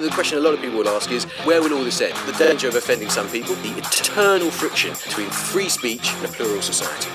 The question a lot of people will ask is, where will all this end? The danger of offending some people, the eternal friction between free speech and a plural society.